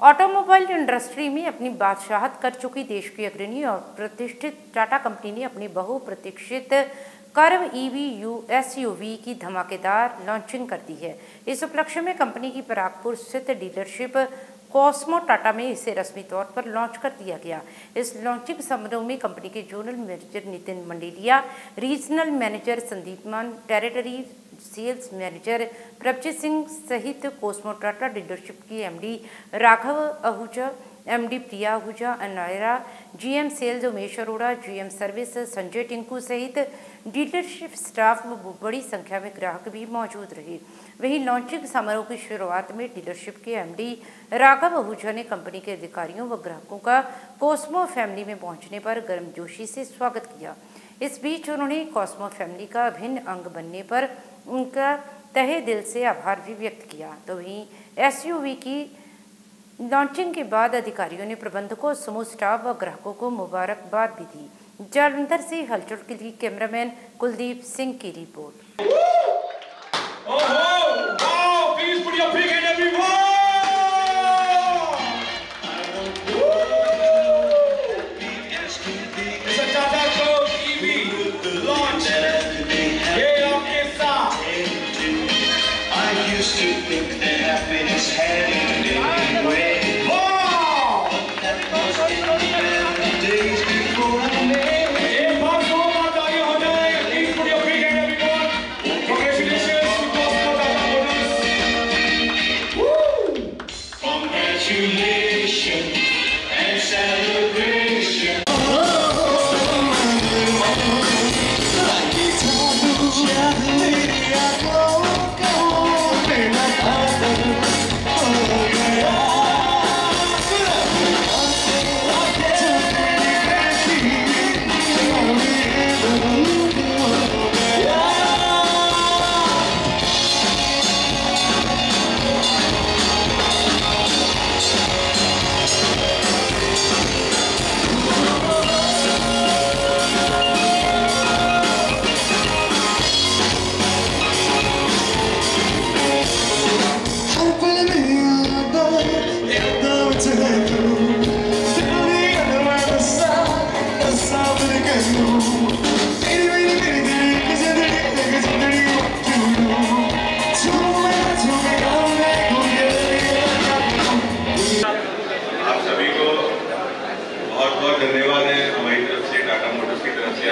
Automobile industry में अपनी बादशाहत कर चुकी देश की अग्रणी और प्रतिष्ठित टाटा कंपनी ने अपनी बहुप्रतीक्षित कर्व ईवी यू एस की धमाकेदार लॉन्चिंग कर दी है। इस उपलक्ष्य में कंपनी की परागपुर स्थित डीलरशिप कॉस्मो टाटा में इसे रस्मी तौर पर लॉन्च कर दिया गया। इस लॉन्चिंग समारोह में कंपनी के zonal manager Nitin Mandelia regional manager Sandeep Maan territory sales manager Prabhjeet Singh सहित कोस्मो टाटा डीलरशिप की MD Raghav Ahuja MD Priya Ahuja, Anaira GM sales Umesh Arora GM service Sanjay Tinku सहित dealership staff में बड़ी संख्या में ग्राहक भी मौजूद रहे। वहीं लॉन्चिंग समारोह की शुरुआत में डीलरशिप के एमडी राघव आहूजा ने कंपनी के अधिकारियों व ग्राहकों का कोस्मो फैमिली में पहुँचने पर गर्मजोशी से स्वागत किया। इस बीच उन्होंने कॉस्मो फैमिली का अभिन्न अंग बनने पर उनका तहे दिल से आभार भी व्यक्त किया। तो वहीं एसयूवी की लॉन्चिंग के बाद अधिकारियों ने प्रबंधकों, समूह स्टाफ व ग्राहकों को मुबारकबाद भी दी। जालंधर से हलचल के लिए कैमरामैन कुलदीप सिंह की रिपोर्ट। you live.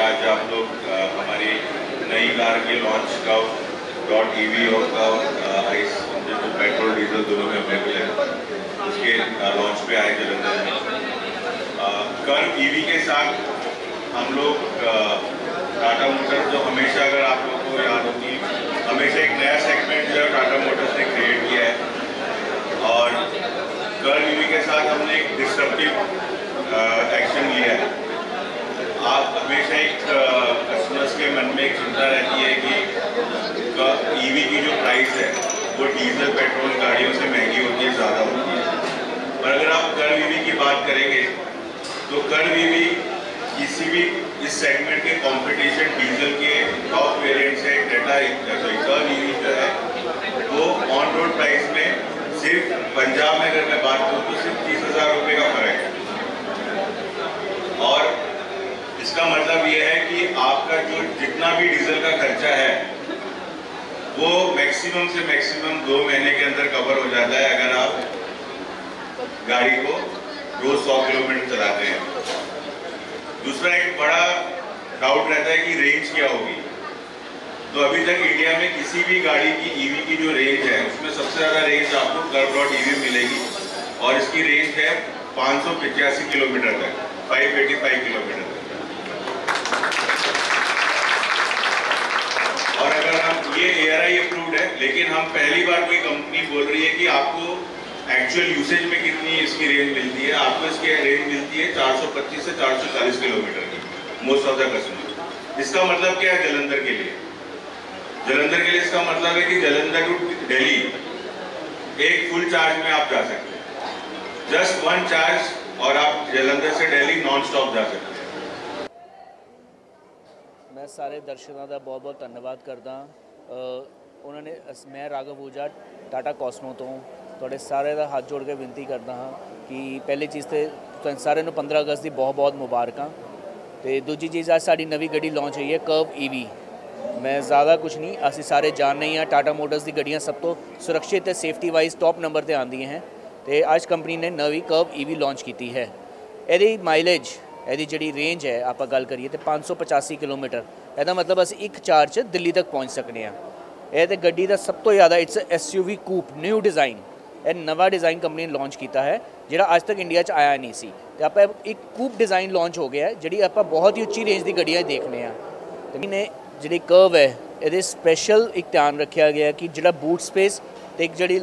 आज आप लोग हमारी नई कार के लॉन्च का डॉट ई वी और का आइस जो पेट्रोल डीजल दोनों में अवेलेबल है, उसके लॉन्च पे आए जलंधर में। कल ई वी के साथ हम लोग टाटा मोटर्स जो हमेशा अगर आप लोगों को याद होगी हमेशा एक नया सेगमेंट जो है टाटा मोटर्स ने क्रिएट किया है। और कर ईवी के साथ हमने एक डिस्ट्रप्टिव एक्शन लिया है। आप हमेशा एक कस्टमर्स के मन में एक चिंता रहती है कि ईवी की जो प्राइस है, वो डीजल पेट्रोल गाड़ियों से महँगी होती है, ज़्यादा होती है। पर अगर आप कर ईवी की बात करेंगे तो कर ईवी किसी भी, इस सेगमेंट के कंपटीशन डीजल के टॉप वेरिएंट से डेटा सॉरी कर ईवी जो है, वो ऑन रोड प्राइस में सिर्फ़ पंजाब में अगर मैं बात करूँ तो सिर्फ़ तीस हज़ार रुपये का फ़र्क है और इसका मतलब ये है कि आपका जो जितना भी डीजल का खर्चा है, वो मैक्सिमम से मैक्सिमम दो महीने के अंदर कवर हो जाता है अगर आप गाड़ी को रोज सौ किलोमीटर चलाते हैं। दूसरा एक बड़ा डाउट रहता है कि रेंज क्या होगी। तो अभी तक इंडिया में किसी भी गाड़ी की ईवी की जो रेंज है, उसमें सबसे ज़्यादा रेंज आपको कर्व डॉट ईवी मिलेगी और इसकी रेंज है पाँच किलोमीटर तक 585 किलोमीटर तक और अगर हम ये ए आर आई अप्रूव्ड है लेकिन हम पहली बार कोई कंपनी बोल रही है कि आपको एक्चुअल यूसेज में कितनी इसकी रेंज मिलती है आपको इसकी रेंज मिलती है 425 से 440 किलोमीटर की मोस्ट ऑफ द कस्टमर इसका मतलब क्या है जलंधर के लिए जलंधर के लिए इसका मतलब है कि जलंधर टू दिल्ली एक फुल चार्ज में आप जा सकते हैं जस्ट वन चार्ज और आप जलंधर से दिल्ली नॉन स्टॉप जा सकते हैं ਮੈਂ ਸਾਰੇ ਦਰਸ਼ਕਾਂ ਦਾ ਬਹੁਤ ਬਹੁਤ ਧੰਨਵਾਦ ਕਰਦਾ ਅ, ਉਹਨਾਂ ਨੇ ਅਸ- ਮੈਂ ਰਾਘਵ ਊਜਾ, ਟਾਟਾ ਕੋਸਮੋ ਤੋਂ ਤੁਹਾਡੇ ਸਾਰੇ ਦਾ ਹੱਥ ਜੋੜ ਕੇ ਬੇਨਤੀ ਕਰਦਾ ਹਾਂ ਕਿ ਪਹਿਲੀ ਚੀਜ਼ ਤੇ ਤੁਹਾਨੂੰ ਸਾਰਿਆਂ ਨੂੰ 15 ਅਗਸਤ ਦੀ ਬਹੁਤ-ਬਹੁਤ ਮੁਬਾਰਕਾਂ ਤੇ ਦੂਜੀ ਚੀਜ਼, ਅੱਜ ਸਾਡੀ ਨਵੀਂ ਗੱਡੀ ਲਾਂਚ ਹੋਈ ਹੈ ਕਰਵ ਈਵੀ ਮੈਂ ਜ਼ਿਆਦਾ ਕੁਝ ਨਹੀਂ, ਅਸੀਂ ਸਾਰੇ ਜਾਣਦੇ ਹੀ ਹਾਂ, ਟਾਟਾ ਮੋਟਰਸ ਦੀ ਗੱਡੀਆਂ ਸਭ ਤੋਂ ਸੁਰੱਖਿਅਤ ਤੇ ਸੇਫਟੀ ਵਾਈਜ਼ ਟੌਪ ਨੰਬਰ ਤੇ ਆਉਂਦੀਆਂ ਹੈ ਤੇ ਅੱਜ ਕੰਪਨੀ ਨੇ ਨਵੀਂ ਕਰਵ ਈਵੀ ਲਾਂਚ ਕੀਤੀ ਹੈ। ਇਹਦੀ ਮਾਈਲੇਜ ਇਹਦੀ ਜਿਹੜੀ ਰੇਂਜ ਹੈ, ਆਪਾਂ ਗੱਲ ਕਰੀਏ ਤੇ 585 ਕਿਲੋਮੀਟਰ। ਇਹਦਾ ਮਤਲਬ ਅਸੀਂ ਇੱਕ ਚਾਰਜ 'ਚ ਦਿੱਲੀ ਤੱਕ ਪਹੁੰਚ ਸਕਨੇ ਆ। ਇਹ ਤੇ ਗੱਡੀ ਦਾ ਸਭ ਤੋਂ ਜ਼ਿਆਦਾ it's SUV coupe new design ਇਹ ਨਵਾਂ ਡਿਜ਼ਾਈਨ ਕੰਪਨੀ ਨੇ ਲਾਂਚ ਕੀਤਾ ਹੈ, ਜਿਹੜਾ ਅੱਜ ਤੱਕ ਇੰਡੀਆ 'ਚ ਆਇਆ ਨਹੀਂ ਸੀ। ਤੇ ਆਪਾਂ ਇੱਕ ਕੂਪ ਡਿਜ਼ਾਈਨ ਲਾਂਚ ਹੋ ਗਿਆ, ਜਿਹੜੀ ਆਪਾਂ ਬਹੁਤ ਹੀ ਉੱਚੀ ਰੇਂਜ ਦੀ ਗੱਡੀਆਂ ਦੇਖਨੇ ਆ। ਤੇ ਨੇ ਜਿਹੜੀ ਕਰਵ ਹੈ, ਇਹਦੇ ਸਪੈਸ਼ਲ ਇੱਕ ਧਿਆਨ ਰੱਖਿਆ ਗਿਆ ਕਿ ਜਿਹੜਾ ਬੂਟ ਸਪੇਸ ਤੇ ਇੱਕ ਜਿਹੜੀ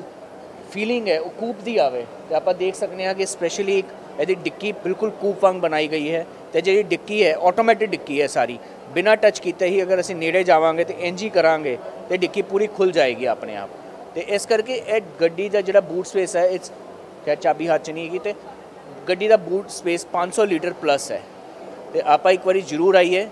ਫੀਲਿੰਗ ਹੈ, ਉਹ ਕੂਪ ਦੀ ਆਵੇ। ਤੇ ਆਪਾਂ ਦੇਖ ਸਕਦੇ ਹਾਂ ਕਿ ਸਪੈਸ਼ਲੀ ਇੱਕ ਇਹਦੀ ਡਿੱਕੀ ਬਿਲਕੁਲ ਕੂਪ ਵਾਂਗ ਬਣਾਈ ਗਈ ਹੈ ਤੇ ਜਿਹੜੀ ਡਿੱਕੀ ਹੈ ਆਟੋਮੈਟਿਕ ਡਿੱਕੀ ਹੈ ਸਾਰੀ। ਬਿਨਾਂ ਟੱਚ ਕੀਤੇ ਹੀ ਅਗਰ ਅਸੀਂ ਨੇੜੇ ਜਾਵਾਂਗੇ ਤੇ ਇੰਜ ਹੀ ਕਰਾਂਗੇ ਤੇ ਡਿੱਕੀ ਪੂਰੀ ਖੁੱਲ ਜਾਏਗੀ ਆਪਣੇ ਆਪ। ਤੇ ਇਸ ਕਰਕੇ ਇਹ ਗੱਡੀ ਦਾ ਜਿਹੜਾ ਬੂਟ ਸਪੇਸ ਹੈ ਇਟਸ ਖੈਰ ਚਾਬੀ ਹੱਥ 'ਚ ਨਹੀਂ ਹੈਗੀ ਤੇ ਗੱਡੀ ਦਾ ਬੂਟ ਸਪੇਸ 500 ਲੀਟਰ ਪਲੱਸ ਹੈ। ਤੇ ਆਪਾਂ ਇੱਕ ਵਾਰੀ ਜ਼ਰੂਰ ਆਈਏ।